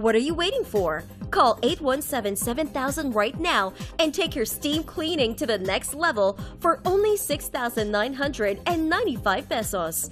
What are you waiting for? Call 817-7000 right now and take your steam cleaning to the next level for only 6,995 pesos.